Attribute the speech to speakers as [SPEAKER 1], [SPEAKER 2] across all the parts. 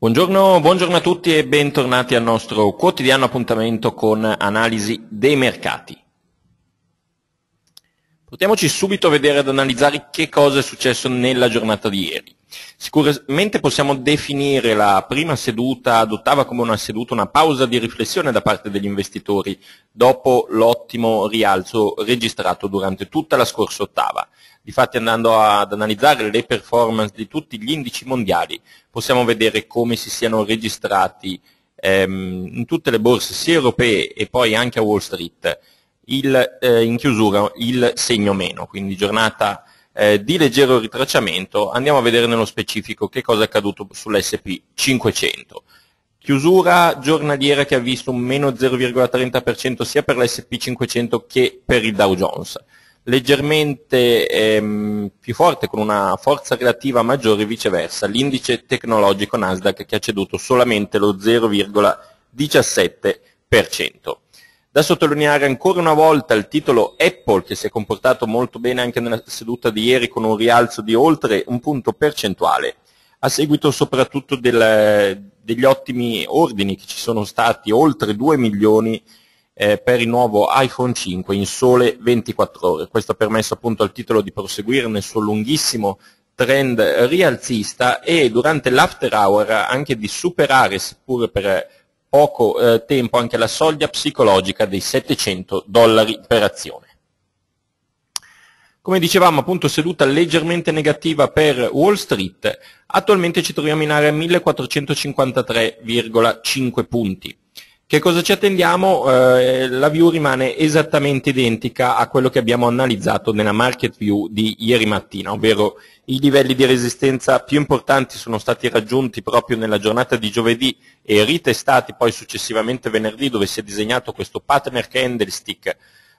[SPEAKER 1] Buongiorno, buongiorno, a tutti e bentornati al nostro quotidiano appuntamento con analisi dei mercati. Portiamoci subito vedere ad analizzare che cosa è successo nella giornata di ieri. Sicuramente possiamo definire la prima seduta ad come una seduta, una pausa di riflessione da parte degli investitori dopo l'ottimo rialzo registrato durante tutta la scorsa ottava. Difatti andando ad analizzare le performance di tutti gli indici mondiali possiamo vedere come si siano registrati ehm, in tutte le borse sia europee e poi anche a Wall Street il, eh, in chiusura il segno meno, quindi giornata eh, di leggero ritracciamento. Andiamo a vedere nello specifico che cosa è accaduto sull'SP 500. Chiusura giornaliera che ha visto un meno 0,30% sia per l'SP 500 che per il Dow Jones leggermente ehm, più forte, con una forza relativa maggiore viceversa, l'indice tecnologico Nasdaq che ha ceduto solamente lo 0,17%. Da sottolineare ancora una volta il titolo Apple che si è comportato molto bene anche nella seduta di ieri con un rialzo di oltre un punto percentuale, a seguito soprattutto del, degli ottimi ordini che ci sono stati, oltre 2 milioni eh, per il nuovo iPhone 5 in sole 24 ore. Questo ha permesso appunto al titolo di proseguire nel suo lunghissimo trend rialzista e durante l'after hour anche di superare, seppur per poco eh, tempo, anche la soglia psicologica dei 700 dollari per azione. Come dicevamo, appunto, seduta leggermente negativa per Wall Street, attualmente ci troviamo in area 1453,5 punti. Che cosa ci attendiamo? Eh, la view rimane esattamente identica a quello che abbiamo analizzato nella market view di ieri mattina, ovvero i livelli di resistenza più importanti sono stati raggiunti proprio nella giornata di giovedì e ritestati poi successivamente venerdì dove si è disegnato questo partner candlestick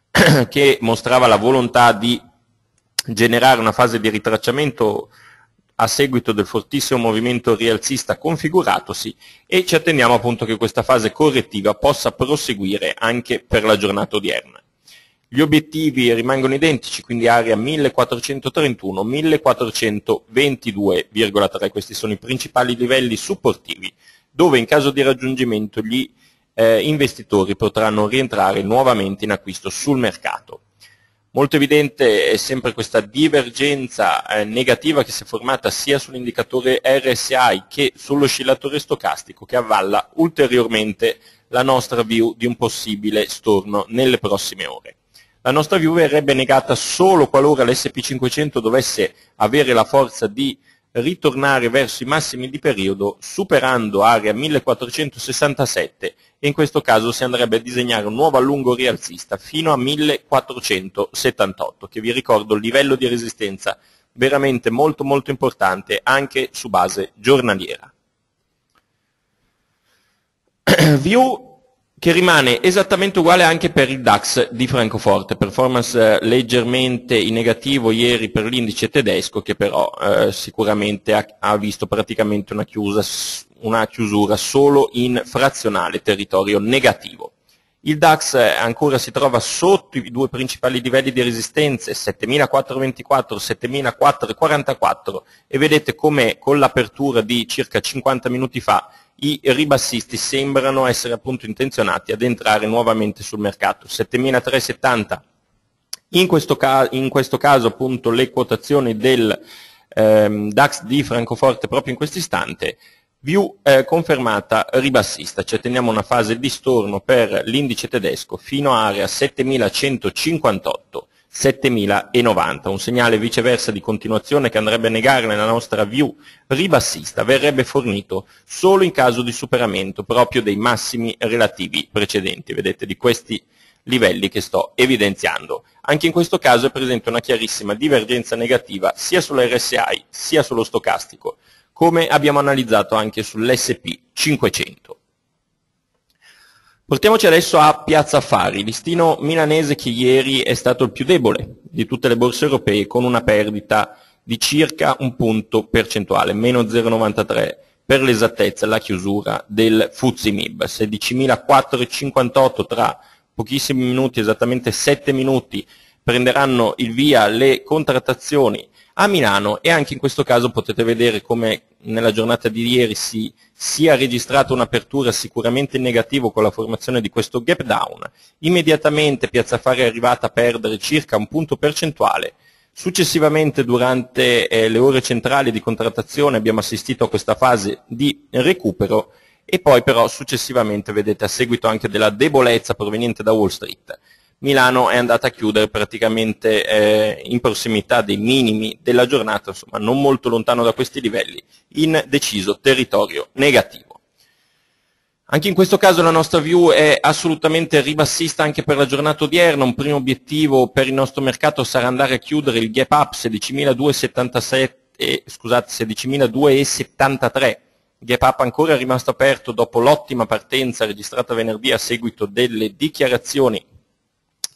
[SPEAKER 1] che mostrava la volontà di generare una fase di ritracciamento a seguito del fortissimo movimento rialzista configuratosi e ci attendiamo appunto che questa fase correttiva possa proseguire anche per la giornata odierna. Gli obiettivi rimangono identici, quindi area 1431-1422,3, questi sono i principali livelli supportivi, dove in caso di raggiungimento gli eh, investitori potranno rientrare nuovamente in acquisto sul mercato. Molto evidente è sempre questa divergenza eh, negativa che si è formata sia sull'indicatore RSI che sull'oscillatore stocastico che avvalla ulteriormente la nostra view di un possibile storno nelle prossime ore. La nostra view verrebbe negata solo qualora l'SP500 dovesse avere la forza di ritornare verso i massimi di periodo superando area 1467 e in questo caso si andrebbe a disegnare un nuovo allungo rialzista fino a 1478 che vi ricordo il livello di resistenza veramente molto molto importante anche su base giornaliera. View che rimane esattamente uguale anche per il DAX di Francoforte, performance eh, leggermente in negativo ieri per l'indice tedesco che però eh, sicuramente ha, ha, visto praticamente una, chiusa, una, chiusura solo in frazionale territorio negativo. Il DAX eh, ancora si trova sotto i due principali livelli di resistenze, 7424, 7444 e vedete come con l'apertura di circa 50 minuti fa i ribassisti sembrano essere appunto intenzionati ad entrare nuovamente sul mercato. 7.370 in questo, in questo caso appunto le quotazioni del ehm, DAX di Francoforte proprio in questo istante, view eh, confermata ribassista, cioè teniamo una fase di storno per l'indice tedesco fino a area 7158 7090, un segnale viceversa di continuazione che andrebbe a negare nella nostra view ribassista, verrebbe fornito solo in caso di superamento proprio dei massimi relativi precedenti, vedete di questi livelli che sto evidenziando. Anche in questo caso è presente una chiarissima divergenza negativa sia sull'RSI sia sullo stocastico, come abbiamo analizzato anche sull'SP 500. Portiamoci adesso a Piazza Affari, listino milanese che ieri è stato il più debole di tutte le borse europee con una perdita di circa un punto percentuale, meno 0,93 per l'esattezza la chiusura del Fuzzi MIB, 16.458 tra pochissimi minuti, esattamente 7 minuti, prenderanno il via le contrattazioni a Milano e anche in questo caso potete vedere come nella giornata di ieri si sia registrata un'apertura sicuramente in negativo con la formazione di questo gap down, immediatamente Piazza Fari è arrivata a perdere circa un punto percentuale, successivamente durante eh, le ore centrali di contrattazione abbiamo assistito a questa fase di recupero e poi però successivamente vedete a seguito anche della debolezza proveniente da Wall Street Milano è andata a chiudere praticamente eh, in prossimità dei minimi della giornata, insomma non molto lontano da questi livelli, in deciso territorio negativo. Anche in questo caso la nostra view è assolutamente ribassista anche per la giornata odierna, un primo obiettivo per il nostro mercato sarà andare a chiudere il gap up 16.277, eh, scusate, 16.273, gap up ancora rimasto aperto dopo l'ottima partenza registrata venerdì a seguito delle dichiarazioni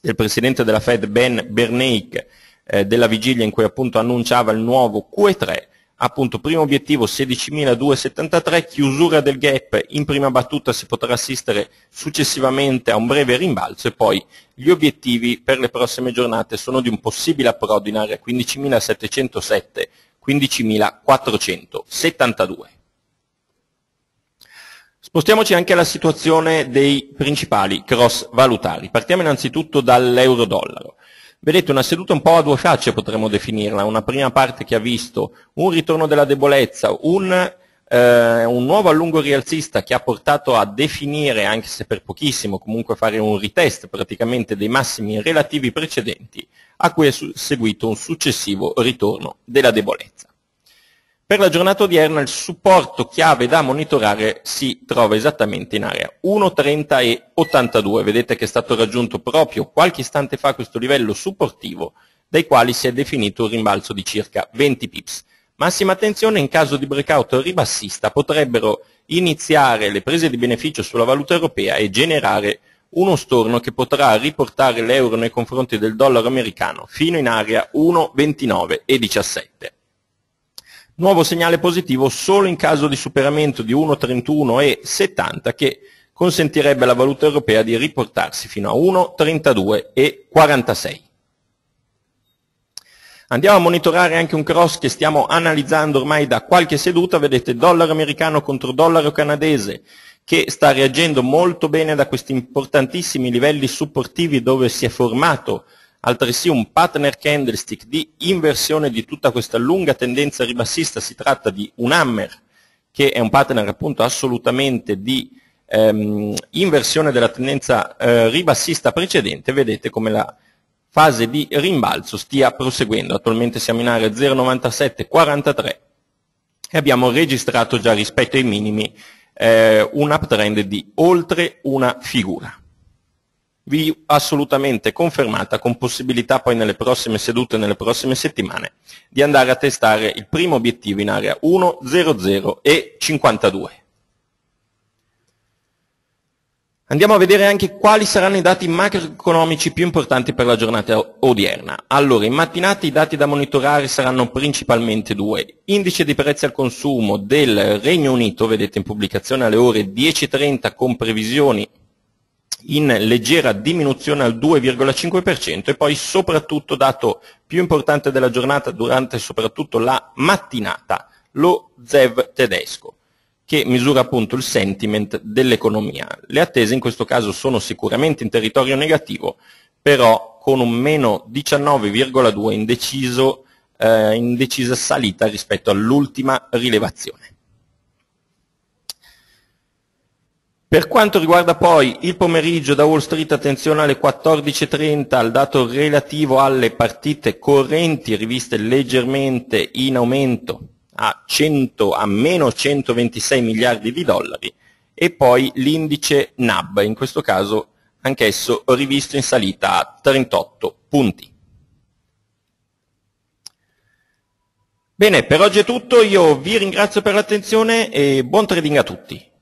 [SPEAKER 1] del presidente della Fed Ben Bernanke eh, della vigilia in cui appunto annunciava il nuovo QE3, appunto primo obiettivo 16.273, chiusura del gap, in prima battuta si potrà assistere successivamente a un breve rimbalzo e poi gli obiettivi per le prossime giornate sono di un possibile approdo in area 15.707, 15.472. Spostiamoci anche alla situazione dei principali cross valutari. Partiamo innanzitutto dall'euro-dollaro. Vedete una seduta un po' a due facce potremmo definirla, una prima parte che ha visto un ritorno della debolezza, un, eh, un nuovo allungo rialzista che ha portato a definire, anche se per pochissimo, comunque fare un retest praticamente dei massimi relativi precedenti, a cui è seguito un successivo ritorno della debolezza. Per la giornata odierna il supporto chiave da monitorare si trova esattamente in area 1,30 e 82. Vedete che è stato raggiunto proprio qualche istante fa questo livello supportivo dai quali si è definito un rimbalzo di circa 20 pips. Massima attenzione in caso di breakout ribassista potrebbero iniziare le prese di beneficio sulla valuta europea e generare uno storno che potrà riportare l'euro nei confronti del dollaro americano fino in area 1,29 e 17. Nuovo segnale positivo solo in caso di superamento di 1,31,70 che consentirebbe alla valuta europea di riportarsi fino a 1,32,46. Andiamo a monitorare anche un cross che stiamo analizzando ormai da qualche seduta, vedete dollaro americano contro dollaro canadese che sta reagendo molto bene da questi importantissimi livelli supportivi dove si è formato altresì un partner candlestick di inversione di tutta questa lunga tendenza ribassista, si tratta di un hammer che è un partner appunto assolutamente di ehm, inversione della tendenza eh, ribassista precedente, vedete come la fase di rimbalzo stia proseguendo, attualmente siamo in area 0,9743 e abbiamo registrato già rispetto ai minimi eh, un uptrend di oltre una figura vi assolutamente confermata con possibilità poi nelle prossime sedute, nelle prossime settimane, di andare a testare il primo obiettivo in area 1, 0, 0 e 52. Andiamo a vedere anche quali saranno i dati macroeconomici più importanti per la giornata odierna. Allora, in mattinata i dati da monitorare saranno principalmente due. Indice di prezzi al consumo del Regno Unito, vedete in pubblicazione alle ore 10.30 con previsioni in leggera diminuzione al 2,5% e poi soprattutto dato più importante della giornata durante soprattutto la mattinata, lo ZEV tedesco che misura appunto il sentiment dell'economia. Le attese in questo caso sono sicuramente in territorio negativo, però con un meno 19,2 indeciso, eh, indecisa salita rispetto all'ultima rilevazione. Per quanto riguarda poi il pomeriggio da Wall Street, attenzione alle 14.30 al dato relativo alle partite correnti riviste leggermente in aumento a, 100, a meno 126 miliardi di dollari e poi l'indice NAB, in questo caso anch'esso rivisto in salita a 38 punti. Bene, per oggi è tutto, io vi ringrazio per l'attenzione e buon trading a tutti.